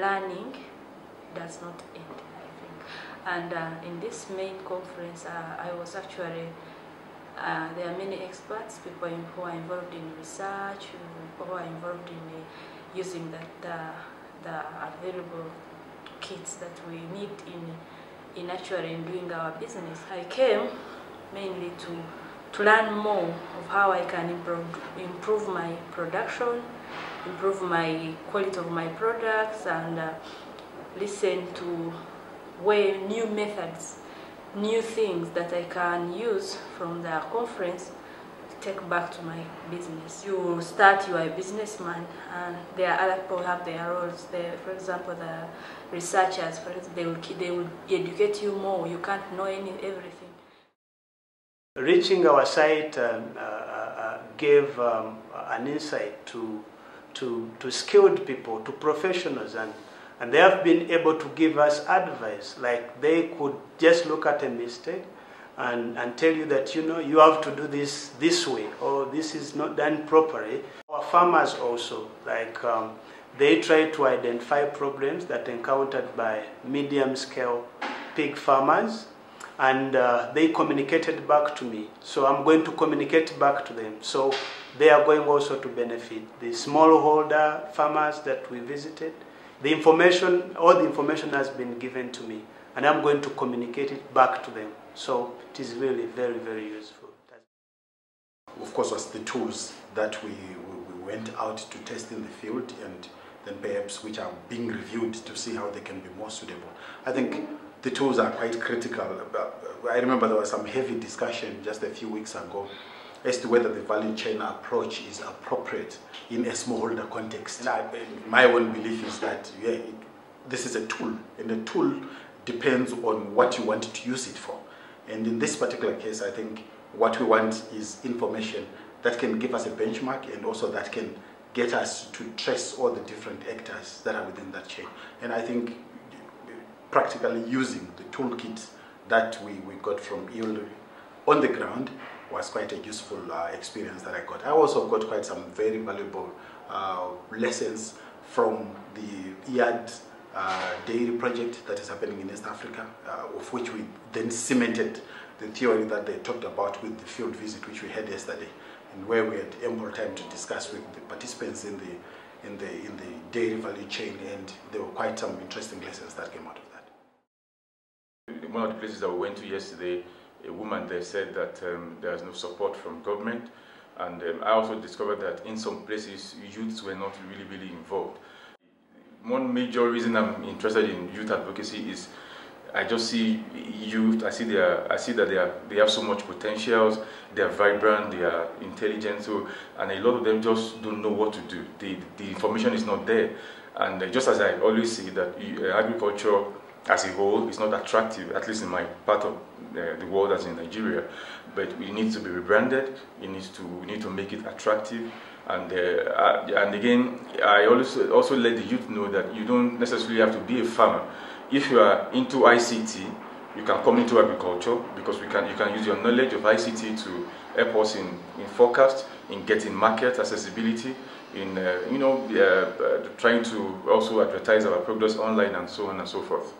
learning does not end, I think. And uh, in this main conference, uh, I was actually, uh, there are many experts, people who are involved in research, who, are involved in uh, using the, the, the available kits that we need in, in actually in doing our business. I came mainly to, to learn more of how I can improve, improve my production, improve my quality of my products, and uh, listen to way new methods, new things that I can use from the conference to take back to my business. You start, you are a businessman, and there are other people have their roles. There, for example, the researchers, for they will, they will educate you more. You can't know any everything. Reaching our site um, uh, uh, gave um, an insight to, to, to skilled people, to professionals, and, and they have been able to give us advice. Like they could just look at a mistake and, and tell you that, you know, you have to do this this way, or this is not done properly. Our farmers also, like um, they try to identify problems that encountered by medium scale pig farmers and uh, they communicated back to me. So I'm going to communicate back to them. So they are going also to benefit the smallholder farmers that we visited. The information, all the information has been given to me, and I'm going to communicate it back to them. So it is really very, very useful. of course, was the tools that we, we, we went out to test in the field and then perhaps which are being reviewed to see how they can be more suitable. I think the tools are quite critical. Uh, I remember there was some heavy discussion just a few weeks ago as to whether the value chain approach is appropriate in a smallholder context. And I, my own belief is that yeah, it, this is a tool, and the tool depends on what you want to use it for. And in this particular case, I think what we want is information that can give us a benchmark and also that can get us to trace all the different actors that are within that chain. And I think practically using the toolkit that we, we got from EOL on the ground was quite a useful uh, experience that I got. I also got quite some very valuable uh, lessons from the EADD uh, dairy project that is happening in East Africa, uh, of which we then cemented the theory that they talked about with the field visit which we had yesterday, and where we had ample time to discuss with the participants in the in the in the dairy value chain, and there were quite some interesting lessons that came out of that. One of the places that we went to yesterday, a woman there said that um, there is no support from government, and um, I also discovered that in some places youths were not really really involved. One major reason I'm interested in youth advocacy is I just see youth. I see they are, I see that they are, they have so much potentials. They are vibrant. They are intelligent. So, and a lot of them just don't know what to do. The the information is not there. And uh, just as I always say that uh, agriculture as a whole is not attractive, at least in my part of uh, the world, as in Nigeria. But it needs to be rebranded. It needs to we need to make it attractive. And uh, and again, I also also let the youth know that you don't necessarily have to be a farmer if you are into ICT, you can come into agriculture because we can, you can use your knowledge of ICT to help us in, in forecast, in getting market accessibility, in uh, you know uh, uh, trying to also advertise our products online and so on and so forth.